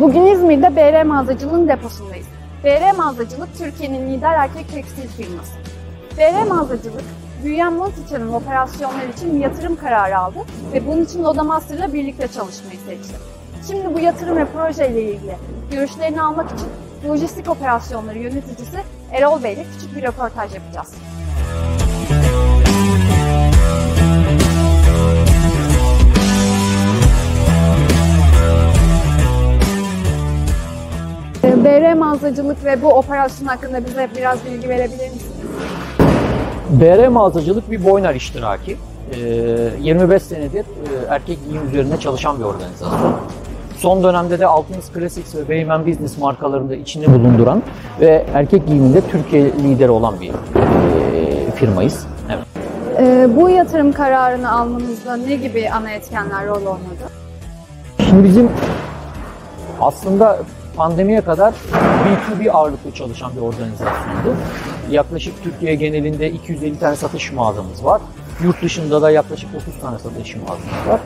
Bugün İzmir'de BR Mağazacılığın deposundayız. BR Mağazacılık Türkiye'nin lider erkek tekstil firması. BR Mağazacılık, büyüyen Multichannel operasyonlar için bir yatırım kararı aldı ve bunun için Loda Master'la birlikte çalışmayı seçti. Şimdi bu yatırım ve projeyle ilgili görüşlerini almak için lojistik operasyonları yöneticisi Erol Bey ile küçük bir röportaj yapacağız. BR mağazacılık ve bu operasyon hakkında bize biraz bilgi verebilir misiniz? BR mağazacılık bir Boyner iştiraki. Ee, 25 senedir e, erkek giyim üzerine çalışan bir organizasyon. Son dönemde de Altınız Classics ve Beymen Business markalarında içini bulunduran ve erkek giyiminde Türkiye lideri olan bir e, firmayız. Evet. Ee, bu yatırım kararını almanızda ne gibi ana etkenler rol oynadı? Şimdi bizim aslında pandemiye kadar B2B ağırlıklı çalışan bir organizasyondu. Yaklaşık Türkiye genelinde 250 tane satış mağazamız var. Yurt dışında da yaklaşık 30 tane satış mağazamız var.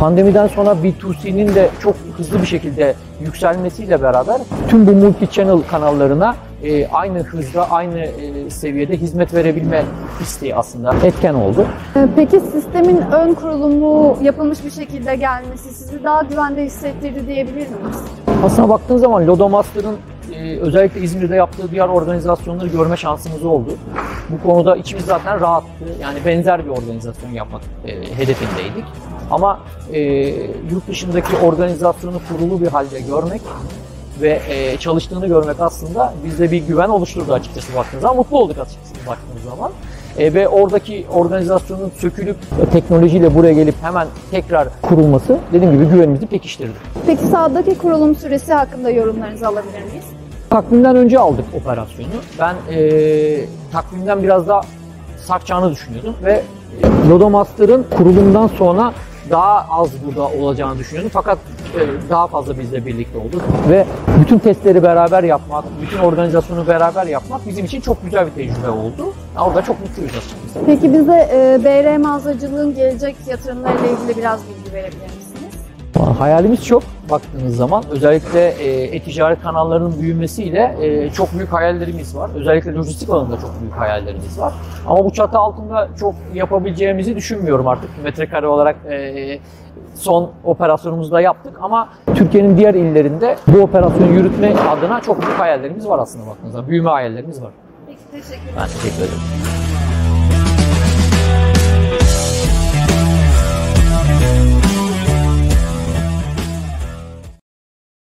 Pandemiden sonra B2C'nin de çok hızlı bir şekilde yükselmesiyle beraber tüm bu multi-channel kanallarına e, aynı hızda, aynı e, seviyede hizmet verebilme isteği aslında etken oldu. Ee, Peki sistemin ön kurulumu yapılmış bir şekilde gelmesi sizi daha güvende hissettirdi diyebilir miyiz? Aslına baktığın zaman Lodomaster'ın e, özellikle İzmir'de yaptığı diğer organizasyonları görme şansımız oldu. Bu konuda içimiz zaten rahattı. Yani benzer bir organizasyon yapmak e, hedefindeydik. Ama e, yurt dışındaki organizasyonu kurulu bir halde görmek ve e, çalıştığını görmek aslında bizde bir güven oluşturdu açıkçası baktığınız zaman. Mutlu olduk açıkçası baktığınız zaman. E, ve oradaki organizasyonun sökülüp e, teknolojiyle buraya gelip hemen tekrar kurulması dediğim gibi güvenimizi pekiştirdi. Peki sahadaki kurulum süresi hakkında yorumlarınızı alabilir miyiz? Takvimden önce aldık operasyonu. Ben e, takvimden biraz daha sarkacağını düşünüyordum ve e, Lodomaster'ın kurulumdan sonra daha az burada olacağını düşünüyordum. Fakat e, daha fazla bizle birlikte oldu ve bütün testleri beraber yapmak, bütün organizasyonu beraber yapmak bizim için çok güzel bir tecrübe oldu. Orada çok mutluyuz açıkçası. Peki bize e, BR mağazacılığın gelecek yatırımlarıyla ilgili biraz bilgi verebilir misiniz? Hayalimiz çok baktığınız zaman. Özellikle e, e-ticaret kanallarının büyümesiyle e, çok büyük hayallerimiz var. Özellikle lojistik alanında çok büyük hayallerimiz var. Ama bu çatı altında çok yapabileceğimizi düşünmüyorum artık. Metrekare olarak e, son operasyonumuzu da yaptık ama Türkiye'nin diğer illerinde bu operasyonu yürütme adına çok büyük hayallerimiz var aslında baktığınız zaman. Büyüme hayallerimiz var. Peki teşekkür ederim. Ben teşekkür ederim.